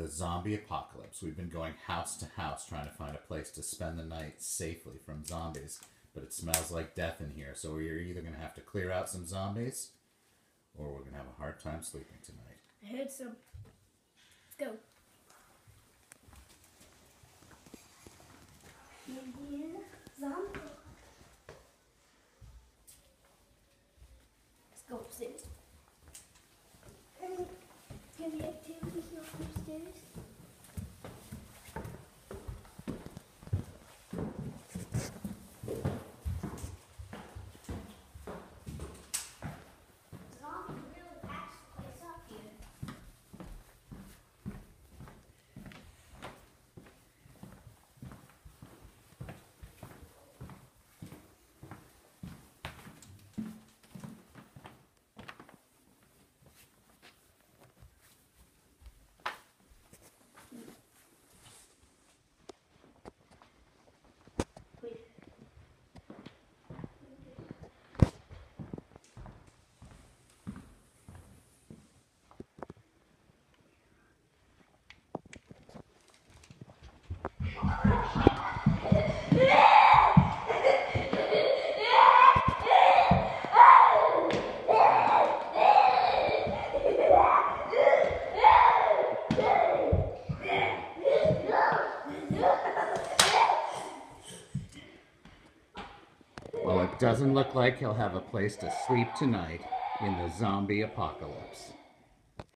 the zombie apocalypse. We've been going house to house trying to find a place to spend the night safely from zombies, but it smells like death in here, so we're either going to have to clear out some zombies or we're going to have a hard time sleeping tonight. I heard some. Let's go. Zombie. Let's go upstairs. Not Well, it doesn't look like he'll have a place to sleep tonight in the zombie apocalypse.